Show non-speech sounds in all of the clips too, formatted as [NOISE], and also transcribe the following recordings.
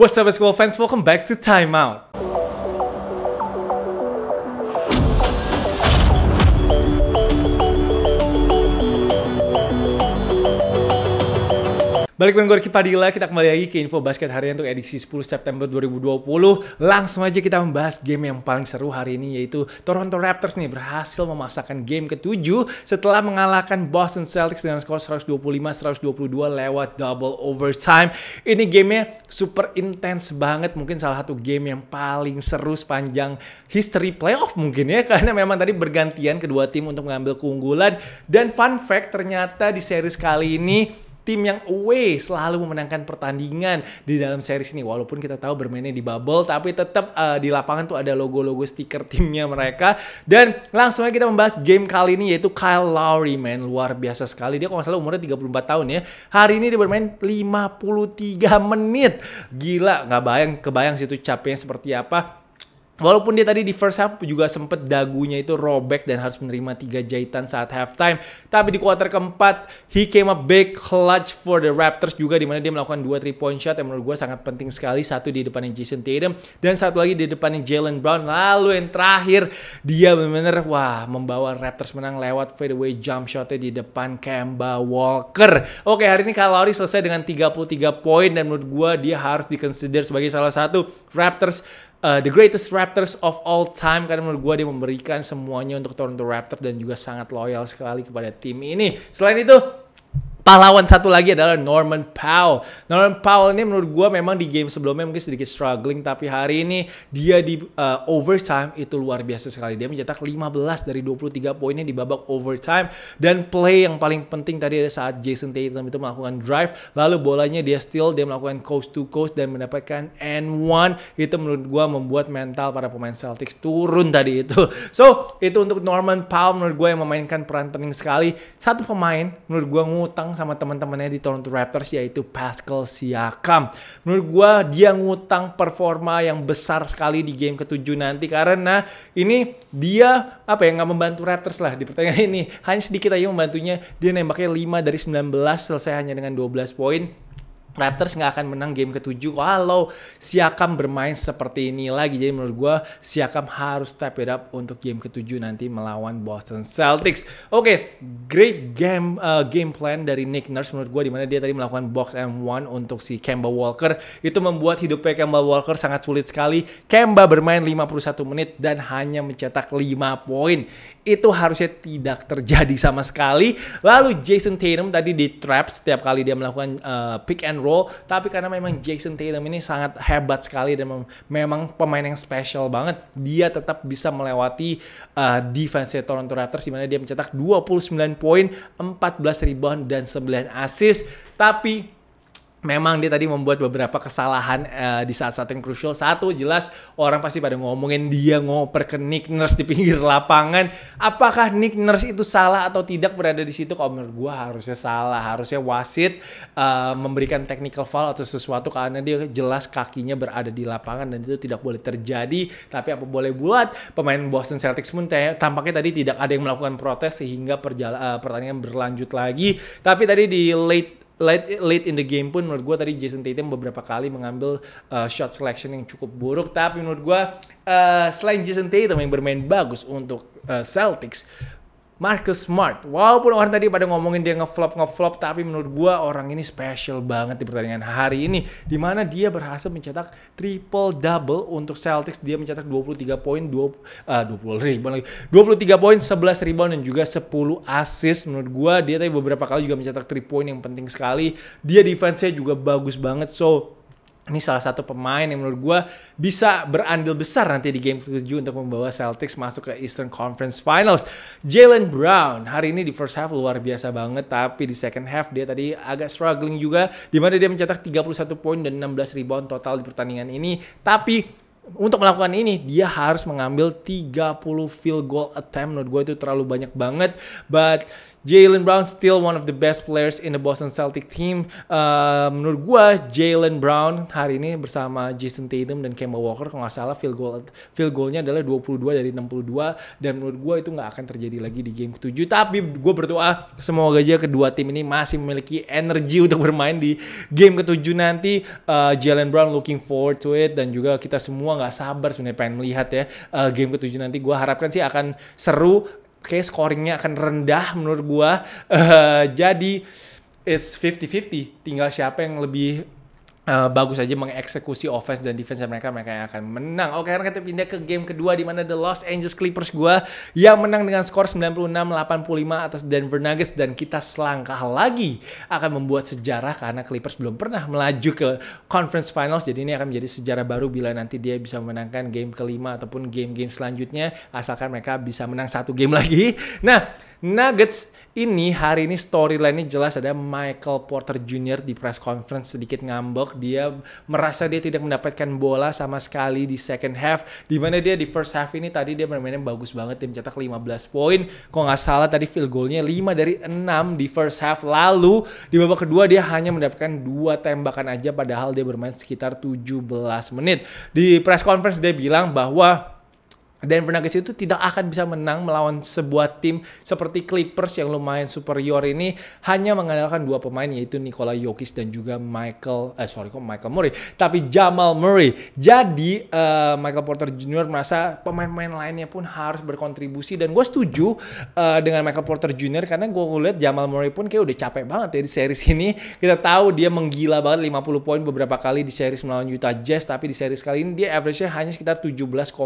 What's up basketball fans? Welcome back to Timeout. Balik dengan gue Padilla, kita kembali lagi ke info basket hari ini untuk edisi 10 September 2020. Langsung aja kita membahas game yang paling seru hari ini yaitu Toronto Raptors nih berhasil memasakkan game ke-7 setelah mengalahkan Boston Celtics dengan skor 125-122 lewat double overtime. Ini gamenya super intens banget, mungkin salah satu game yang paling seru sepanjang history playoff mungkin ya [LAUGHS] karena memang tadi bergantian kedua tim untuk mengambil keunggulan dan fun fact ternyata di series kali ini tim yang away selalu memenangkan pertandingan di dalam series ini. Walaupun kita tahu bermainnya di bubble tapi tetap uh, di lapangan tuh ada logo-logo stiker timnya mereka. Dan langsung aja kita membahas game kali ini yaitu Kyle Lowry man. Luar biasa sekali. Dia kalau nggak salah umurnya 34 tahun ya. Hari ini dia bermain 53 menit. Gila nggak bayang kebayang situ capeknya seperti apa Walaupun dia tadi di first half juga sempet dagunya itu robek dan harus menerima tiga jahitan saat halftime. Tapi di quarter keempat, he came up big clutch for the Raptors juga di mana dia melakukan dua three point shot yang menurut gue sangat penting sekali. Satu di depannya Jason Tatum dan satu lagi di depannya Jalen Brown. Lalu yang terakhir, dia benar-benar wah membawa Raptors menang lewat fadeaway jump shotnya di depan Kemba Walker. Oke, hari ini Kalori selesai dengan 33 poin dan menurut gue dia harus dikonsider sebagai salah satu Raptors uh, the greatest Raptors of all time karena menurut gue dia memberikan semuanya untuk Toronto Raptors dan juga sangat loyal sekali kepada tim ini. Selain itu Pahlawan satu lagi adalah Norman Powell. Norman Powell ini menurut gue memang di game sebelumnya mungkin sedikit struggling, tapi hari ini dia di uh, overtime itu luar biasa sekali. Dia mencetak 15 dari 23 poinnya di babak overtime. Dan play yang paling penting tadi ada saat Jason Tatum itu melakukan drive, lalu bolanya dia steal, dia melakukan coast to coast dan mendapatkan N1. Itu menurut gue membuat mental para pemain Celtics turun tadi itu. [LAUGHS] So, itu untuk Norman Powell menurut gue yang memainkan peran penting sekali. Satu pemain menurut gue ngutang sama teman-temannya di Toronto Raptors yaitu Pascal Siakam. Menurut gue dia ngutang performa yang besar sekali di game ketujuh nanti karena ini dia apa ya nggak membantu Raptors lah di pertandingan ini. Hanya sedikit aja membantunya. Dia nembaknya 5 dari 19 selesai hanya dengan 12 poin Raptors nggak akan menang game ketujuh kalau Siakam bermain seperti ini lagi. Jadi menurut gue Siakam harus step it up untuk game ketujuh nanti melawan Boston Celtics. Oke, okay, great game uh, game plan dari Nick Nurse menurut gue di mana dia tadi melakukan box M1 untuk si Kemba Walker. Itu membuat hidupnya Kemba Walker sangat sulit sekali. Kemba bermain 51 menit dan hanya mencetak 5 poin itu harusnya tidak terjadi sama sekali. Lalu Jason Tatum tadi di trap setiap kali dia melakukan uh, pick and roll, tapi karena memang Jason Tatum ini sangat hebat sekali dan mem memang pemain yang special banget, dia tetap bisa melewati uh, defense Toronto Raptors di mana dia mencetak 29 poin, 14 rebound dan 9 assist. Tapi memang dia tadi membuat beberapa kesalahan uh, di saat-saat yang krusial. Satu jelas orang pasti pada ngomongin dia ngoper ke Nick Nurse di pinggir [LAUGHS] lapangan. Apakah Nick Nurse itu salah atau tidak berada di situ? Kalau menurut gue harusnya salah. Harusnya wasit uh, memberikan technical foul atau sesuatu karena dia jelas kakinya berada di lapangan dan itu tidak boleh terjadi. Tapi apa boleh buat pemain Boston Celtics pun tampaknya tadi tidak ada yang melakukan protes sehingga perjala, uh, pertandingan berlanjut lagi. Tapi tadi di late late late in the game pun menurut gue tadi Jason Tatum beberapa kali mengambil uh, shot selection yang cukup buruk. Tapi menurut gue uh, selain Jason Tatum yang bermain bagus untuk uh, Celtics Marcus Smart. Walaupun orang tadi pada ngomongin dia ngeflop ngeflop, tapi menurut gua orang ini special banget di pertandingan hari ini, di mana dia berhasil mencetak triple double untuk Celtics. Dia mencetak 23 poin, 20 uh, 20 rebound lagi. 23 poin, 11 rebound dan juga 10 assist. Menurut gua dia tadi beberapa kali juga mencetak 3 point yang penting sekali. Dia defense-nya juga bagus banget. So ini salah satu pemain yang menurut gue bisa berandil besar nanti di game ke-7 untuk membawa Celtics masuk ke Eastern Conference Finals. Jalen Brown hari ini di first half luar biasa banget, tapi di second half dia tadi agak struggling juga, di mana dia mencetak 31 poin dan 16 rebound total di pertandingan ini. Tapi untuk melakukan ini dia harus mengambil 30 field goal attempt menurut gue itu terlalu banyak banget but Jalen Brown still one of the best players in the Boston Celtic team. Uh, menurut gue Jalen Brown hari ini bersama Jason Tatum dan Kemba Walker kalau nggak salah field goal field goalnya adalah 22 dari 62 dan menurut gue itu nggak akan terjadi lagi di game ke-7. Tapi gue berdoa semoga aja kedua tim ini masih memiliki energi untuk bermain di game ke-7 nanti. Uh, Jalen Brown looking forward to it dan juga kita semua nggak sabar sebenarnya pengen melihat ya uh, game ke-7 nanti. Gue harapkan sih akan seru kayak scoringnya akan rendah menurut gua. Uh, [LAUGHS] jadi it's 50-50. Tinggal siapa yang lebih uh, bagus aja mengeksekusi offense dan defense mereka mereka yang akan menang. Oke, sekarang kita pindah ke game kedua di mana the Los Angeles Clippers gua yang menang dengan skor 96-85 atas Denver Nuggets dan kita selangkah lagi akan membuat sejarah karena Clippers belum pernah melaju ke Conference Finals. Jadi ini akan menjadi sejarah baru bila nanti dia bisa memenangkan game kelima ataupun game-game selanjutnya asalkan mereka bisa menang satu game lagi. Nah, Nuggets ini hari ini storyline-nya jelas ada Michael Porter Jr. di press conference sedikit ngambek. Dia merasa dia tidak mendapatkan bola sama sekali di second half. Di mana dia di first half ini tadi dia bermainnya bagus banget. Dia mencetak 15 poin. Kok nggak salah tadi field goalnya 5 dari 6 di first half. Lalu di babak kedua dia hanya mendapatkan dua tembakan aja padahal dia bermain sekitar 17 menit. Di press conference dia bilang bahwa Denver Nuggets itu tidak akan bisa menang melawan sebuah tim seperti Clippers yang lumayan superior ini hanya mengandalkan dua pemain yaitu Nikola Jokic dan juga Michael eh sorry kok Michael Murray tapi Jamal Murray. Jadi uh, Michael Porter Jr. merasa pemain-pemain lainnya pun harus berkontribusi dan gue setuju uh, dengan Michael Porter Jr. karena gue ngeliat Jamal Murray pun kayak udah capek banget ya di series ini. Kita tahu dia menggila banget 50 poin beberapa kali di series melawan Utah Jazz tapi di series kali ini dia average-nya hanya sekitar 17,5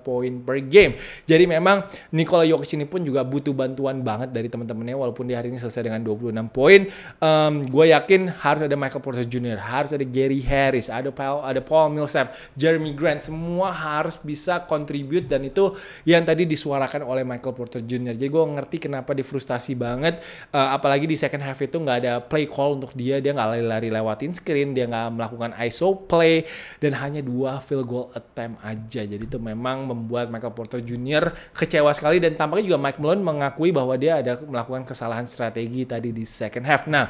poin poin per game. Jadi memang Nikola Jokic ini pun juga butuh bantuan banget dari teman-temannya walaupun di hari ini selesai dengan 26 poin. Um, gue yakin harus ada Michael Porter Jr., harus ada Gary Harris, ada Paul, ada Paul Millsap, Jeremy Grant, semua harus bisa contribute dan itu yang tadi disuarakan oleh Michael Porter Jr. Jadi gue ngerti kenapa dia frustasi banget, uh, apalagi di second half itu nggak ada play call untuk dia, dia nggak lari-lari lewatin screen, dia nggak melakukan ISO play dan hanya dua field goal attempt aja. Jadi itu memang membuat Michael Porter Jr. kecewa sekali dan tampaknya juga Mike Malone mengakui bahwa dia ada melakukan kesalahan strategi tadi di second half. Nah,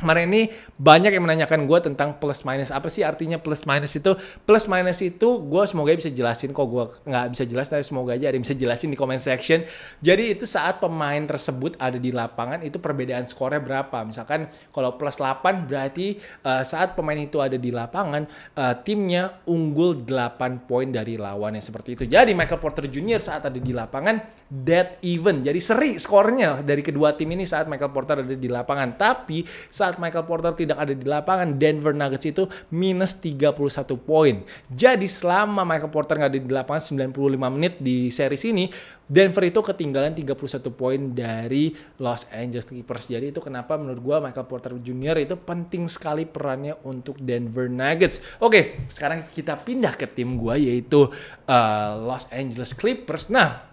kemarin ini banyak yang menanyakan gue tentang plus minus apa sih artinya plus minus itu. Plus minus itu gue semoga bisa jelasin kok gue nggak bisa jelas tapi semoga aja ada yang bisa jelasin di comment section. Jadi itu saat pemain tersebut ada di lapangan itu perbedaan skornya berapa? Misalkan kalau plus 8 berarti uh, saat pemain itu ada di lapangan uh, timnya unggul 8 poin dari lawannya seperti itu. Jadi Michael Porter Jr. saat ada di lapangan dead even. Jadi seri skornya dari kedua tim ini saat Michael Porter ada di lapangan. Tapi saat Michael Porter tidak ada di lapangan, Denver Nuggets itu minus 31 poin. Jadi selama Michael Porter nggak ada di lapangan 95 menit di series ini, Denver itu ketinggalan 31 poin dari Los Angeles Clippers. Jadi itu kenapa menurut gue Michael Porter Jr. itu penting sekali perannya untuk Denver Nuggets. Oke, sekarang kita pindah ke tim gue yaitu uh, Los Angeles Clippers. Nah,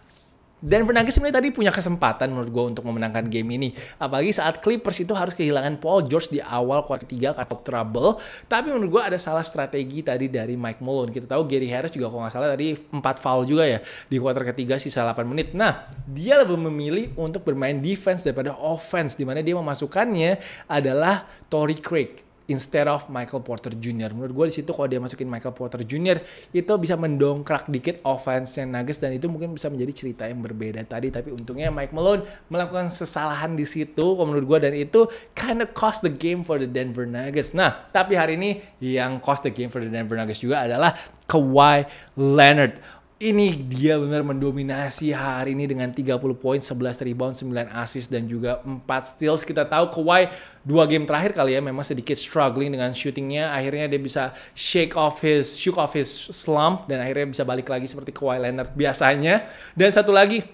Denver Nuggets sebenarnya tadi punya kesempatan menurut gue untuk memenangkan game ini. Apalagi saat Clippers itu harus kehilangan Paul George di awal kuarter 3 karena trouble. Tapi menurut gue ada salah strategi tadi dari Mike Malone. Kita tahu Gary Harris juga kalau nggak salah tadi 4 foul juga ya di kuarter ketiga sisa 8 menit. Nah, dia lebih memilih untuk bermain defense daripada offense. Di mana dia memasukkannya adalah Tory Craig instead of Michael Porter Jr. Menurut gue di situ kalau dia masukin Michael Porter Jr. itu bisa mendongkrak dikit offense-nya Nuggets dan itu mungkin bisa menjadi cerita yang berbeda tadi. Tapi untungnya Mike Malone melakukan kesalahan di situ menurut gue dan itu kind of cost the game for the Denver Nuggets. Nah, tapi hari ini yang cost the game for the Denver Nuggets juga adalah Kawhi Leonard ini dia benar mendominasi hari ini dengan 30 poin, 11 rebound, 9 assist dan juga 4 steals. Kita tahu Kawhi dua game terakhir kali ya memang sedikit struggling dengan shootingnya. Akhirnya dia bisa shake off his, shook off his slump dan akhirnya bisa balik lagi seperti Kawhi Leonard biasanya. Dan satu lagi,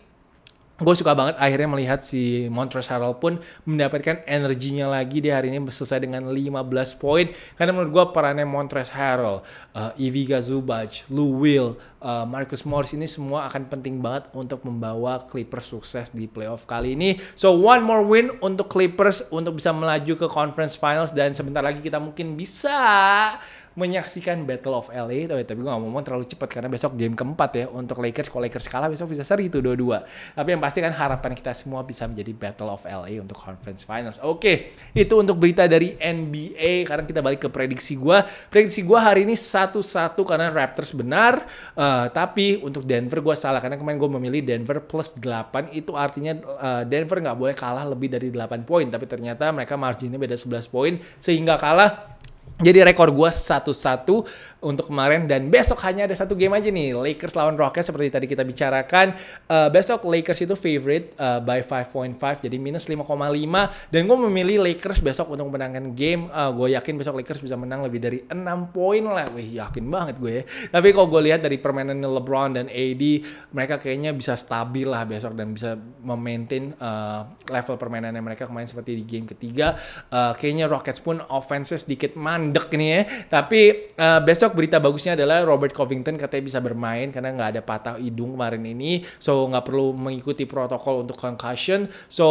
gue suka banget akhirnya melihat si Montrezl Harrell pun mendapatkan energinya lagi di hari ini selesai dengan 15 poin karena menurut gue perannya Montrezl Harrell, uh, Ivica Zubac, Lou Will, uh, Marcus Morris ini semua akan penting banget untuk membawa Clippers sukses di playoff kali ini. So one more win untuk Clippers untuk bisa melaju ke conference finals dan sebentar lagi kita mungkin bisa menyaksikan Battle of LA. Tapi, tapi gue gak mau terlalu cepat karena besok game keempat ya untuk Lakers. Kalau Lakers kalah besok bisa seri itu dua-dua. Tapi yang pasti kan harapan kita semua bisa menjadi Battle of LA untuk Conference Finals. Oke, itu untuk berita dari NBA. Karena kita balik ke prediksi gue. Prediksi gue hari ini satu-satu karena Raptors benar. Uh, tapi untuk Denver gue salah karena kemarin gue memilih Denver plus 8 itu artinya uh, Denver nggak boleh kalah lebih dari 8 poin. Tapi ternyata mereka marginnya beda 11 poin sehingga kalah jadi rekor gue satu-satu untuk kemarin dan besok hanya ada satu game aja nih Lakers lawan Rockets seperti tadi kita bicarakan. Uh, besok Lakers itu favorite uh, by 5.5 jadi minus 5,5 dan gue memilih Lakers besok untuk menangkan game. Uh, gue yakin besok Lakers bisa menang lebih dari 6 poin lah. Wih yakin banget gue ya. Tapi kalau gue lihat dari permainan LeBron dan AD mereka kayaknya bisa stabil lah besok dan bisa memaintain uh, level permainannya mereka kemarin seperti di game ketiga. Uh, kayaknya Rockets pun offense sedikit mandek nih ya tapi uh, besok berita bagusnya adalah Robert Covington katanya bisa bermain karena nggak ada patah hidung kemarin ini, so nggak perlu mengikuti protokol untuk concussion. So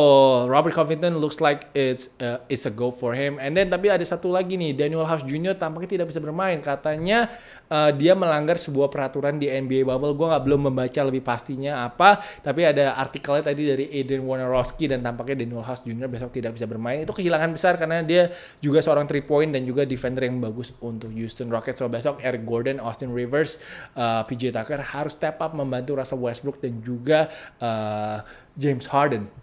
Robert Covington looks like it's uh, it's a go for him. And then tapi ada satu lagi nih, Daniel House Jr. tampaknya tidak bisa bermain. Katanya uh, dia melanggar sebuah peraturan di NBA bubble. Gue nggak belum membaca lebih pastinya apa, tapi ada artikelnya tadi dari Adrian Wojnarowski dan tampaknya Daniel House Jr. besok tidak bisa bermain. Itu kehilangan besar karena dia juga seorang three point dan juga defender yang bagus untuk Houston Rockets. So besok Eric Gordon, Austin Rivers, uh, PJ Tucker harus step up membantu Russell Westbrook dan juga uh, James Harden.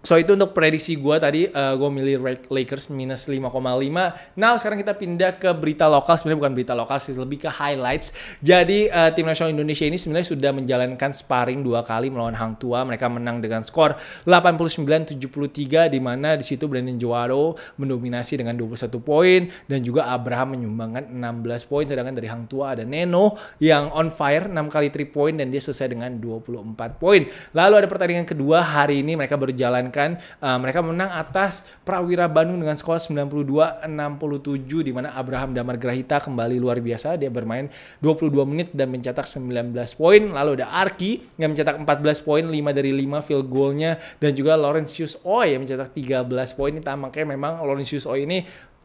So itu untuk prediksi gue tadi uh, gue milih Lakers minus 5,5. Nah sekarang kita pindah ke berita lokal sebenarnya bukan berita lokal sih lebih ke highlights. Jadi uh, tim nasional Indonesia ini sebenarnya sudah menjalankan sparring dua kali melawan Hang Tua. Mereka menang dengan skor 89-73 di mana di situ Brandon Joaro mendominasi dengan 21 poin dan juga Abraham menyumbangkan 16 poin sedangkan dari Hang Tua ada Neno yang on fire 6 kali 3 poin dan dia selesai dengan 24 poin. Lalu ada pertandingan kedua hari ini mereka berjalan uh, mereka menang atas Prawira Bandung dengan skor 92-67 di mana Abraham Damar Grahita kembali luar biasa. Dia bermain 22 menit dan mencetak 19 poin. Lalu ada Arki yang mencetak 14 poin 5 dari 5 field goalnya. Dan juga Laurentius Oi yang mencetak 13 poin. Ini tampaknya memang Laurentius Oi ini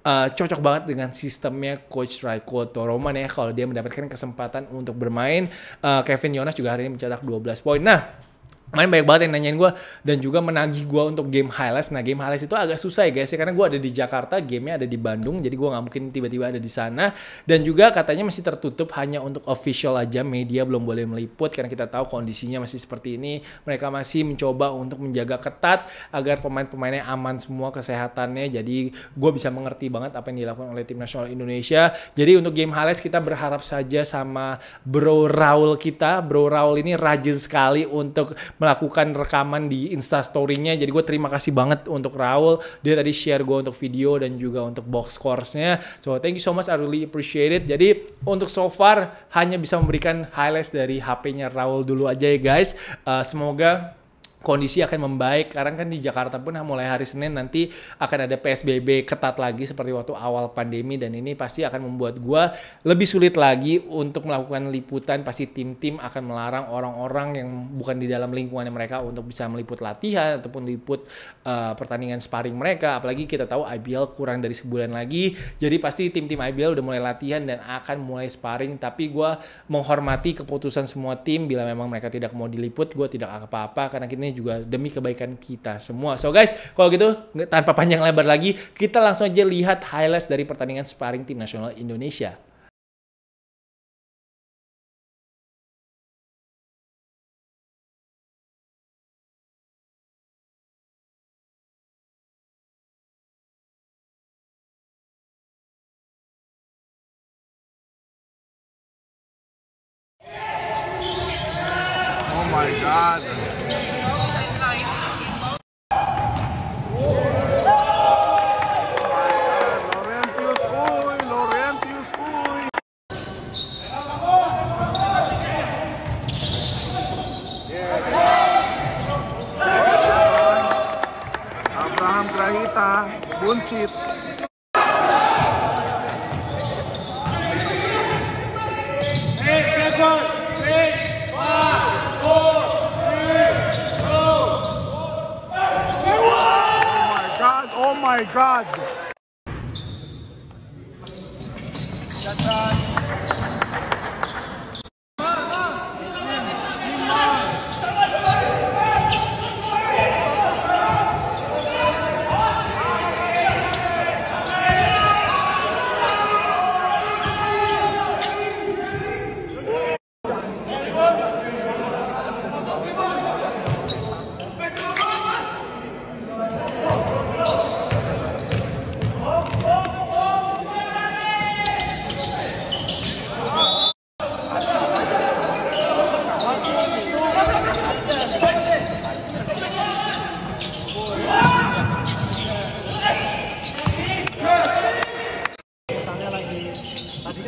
uh, cocok banget dengan sistemnya coach Raiko Toroman ya kalau dia mendapatkan kesempatan untuk bermain. Uh, Kevin Jonas juga hari ini mencetak 12 poin. Nah Main banyak banget yang nanyain gue dan juga menagih gue untuk game highlights. Nah game highlights itu agak susah ya guys ya karena gue ada di Jakarta, gamenya ada di Bandung, jadi gue nggak mungkin tiba-tiba ada di sana. Dan juga katanya masih tertutup hanya untuk official aja, media belum boleh meliput karena kita tahu kondisinya masih seperti ini. Mereka masih mencoba untuk menjaga ketat agar pemain-pemainnya aman semua kesehatannya. Jadi gue bisa mengerti banget apa yang dilakukan oleh tim nasional Indonesia. Jadi untuk game highlights kita berharap saja sama Bro Raul kita. Bro Raul ini rajin sekali untuk melakukan rekaman di instastory-nya. Jadi gue terima kasih banget untuk Raul. Dia tadi share gue untuk video dan juga untuk box scores-nya. So thank you so much, I really appreciate it. Jadi untuk so far hanya bisa memberikan highlights dari HP-nya Raul dulu aja ya guys. Uh, semoga kondisi akan membaik. Karena kan di Jakarta pun mulai hari Senin nanti akan ada PSBB ketat lagi seperti waktu awal pandemi dan ini pasti akan membuat gua lebih sulit lagi untuk melakukan liputan. Pasti tim-tim akan melarang orang-orang yang bukan di dalam lingkungan mereka untuk bisa meliput latihan ataupun liput uh, pertandingan sparring mereka. Apalagi kita tahu IBL kurang dari sebulan lagi. Jadi pasti tim-tim IBL udah mulai latihan dan akan mulai sparring. Tapi gua menghormati keputusan semua tim. Bila memang mereka tidak mau diliput gua tidak apa-apa. Karena ini juga demi kebaikan kita semua. So guys, kalau gitu tanpa panjang lebar lagi, kita langsung aja lihat highlights dari pertandingan sparring tim nasional Indonesia. Bom dia.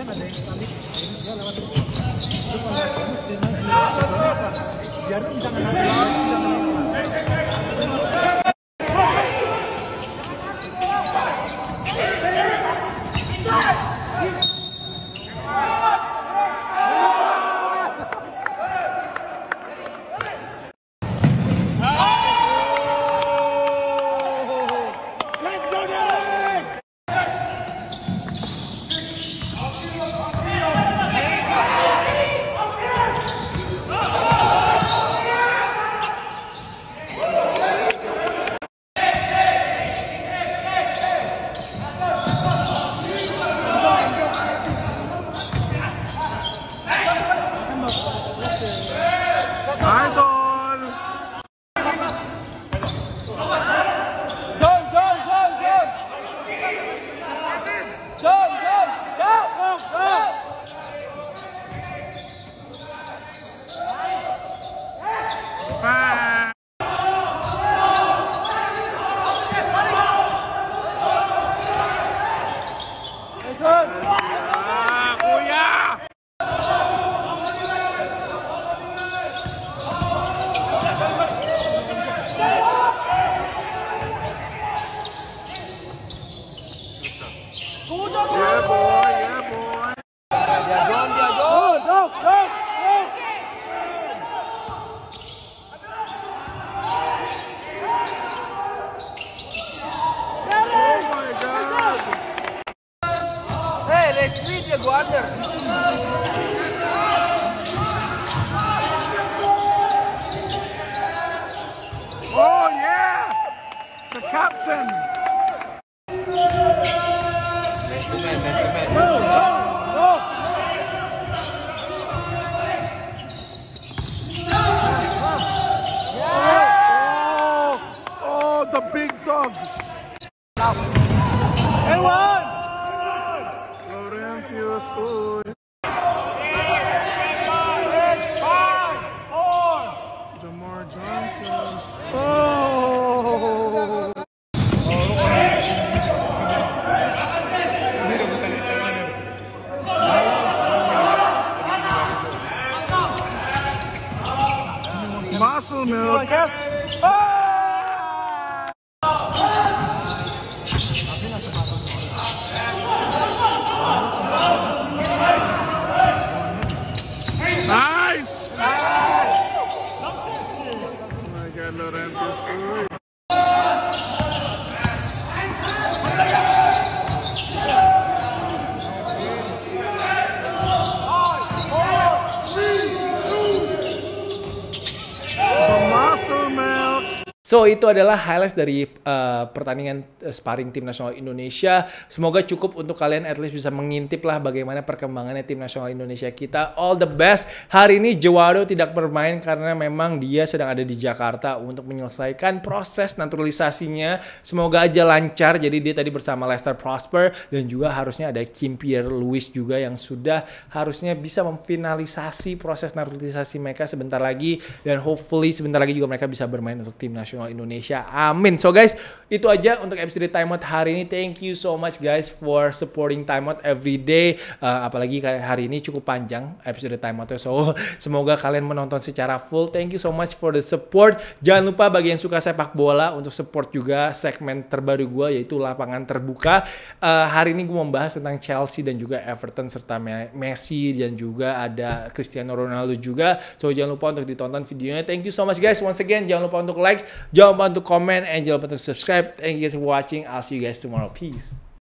Dia bisa dia bisa menang So itu adalah highlights dari uh, pertandingan uh, sparring tim nasional Indonesia. Semoga cukup untuk kalian at least bisa mengintip lah bagaimana perkembangannya tim nasional Indonesia kita. All the best. Hari ini Jawado tidak bermain karena memang dia sedang ada di Jakarta untuk menyelesaikan proses naturalisasinya. Semoga aja lancar. Jadi dia tadi bersama Lester Prosper dan juga harusnya ada Kim Pierre Louis juga yang sudah harusnya bisa memfinalisasi proses naturalisasi mereka sebentar lagi dan hopefully sebentar lagi juga mereka bisa bermain untuk tim nasional Indonesia. Amin. So guys, itu aja untuk episode Time Out hari ini. Thank you so much guys for supporting Time Out every day. Uh, apalagi hari ini cukup panjang episode Time Out So [LAUGHS] semoga kalian menonton secara full. Thank you so much for the support. Jangan lupa bagi yang suka sepak bola untuk support juga segmen terbaru gue yaitu lapangan terbuka. Uh, hari ini gue membahas tentang Chelsea dan juga Everton serta Me- Messi dan juga ada Cristiano Ronaldo juga. So jangan lupa untuk ditonton videonya. Thank you so much guys. Once again jangan lupa untuk like, jangan lupa untuk comment, and jangan lupa untuk subscribe. Thank you guys for watching. I'll see you guys tomorrow. Peace.